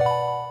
you